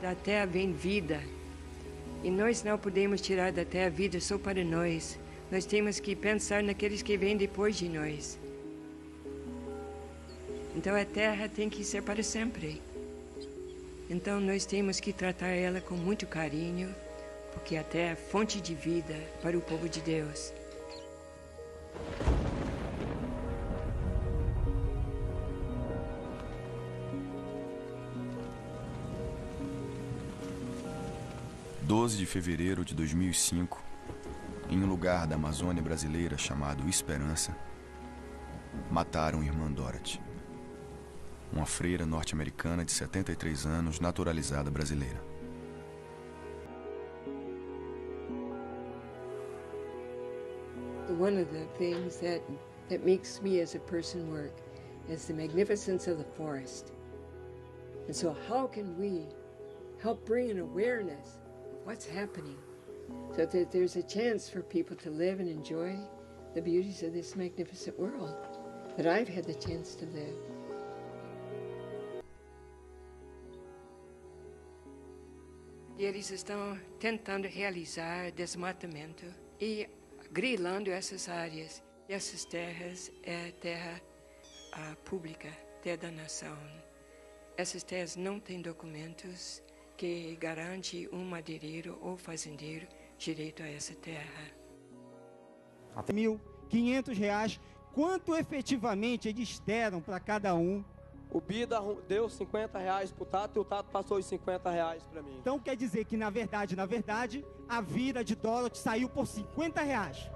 Da terra vem vida. E nós não podemos tirar da terra vida só para nós. Nós temos que pensar naqueles que vêm depois de nós. Então a terra tem que ser para sempre. Então nós temos que tratar ela com muito carinho, porque a terra é fonte de vida para o povo de Deus. Doze de fevereiro de 2005, em um lugar da Amazônia brasileira chamado Esperança, mataram irmã Dorothy uma freira norte-americana de 73 anos, naturalizada brasileira. One of the things that, that makes me as a person work is the magnificence of the forest. And so, how can we help bring an awareness what's happening so that there's a chance for people to live and enjoy the beauties of this magnificent world that I've had the chance to live? Eles estão tentando realizar desmatamento e grilando essas áreas. E essas terras é terra uh, pública, terra da nação. Essas terras não têm documentos que garante um madeireiro ou fazendeiro direito a essa terra. Até mil quinhentos reais, quanto efetivamente eles deram para cada um o Bida deu 50 reais pro Tato e o Tato passou os 50 reais para mim. Então quer dizer que, na verdade, na verdade, a vida de Dorothy saiu por 50 reais.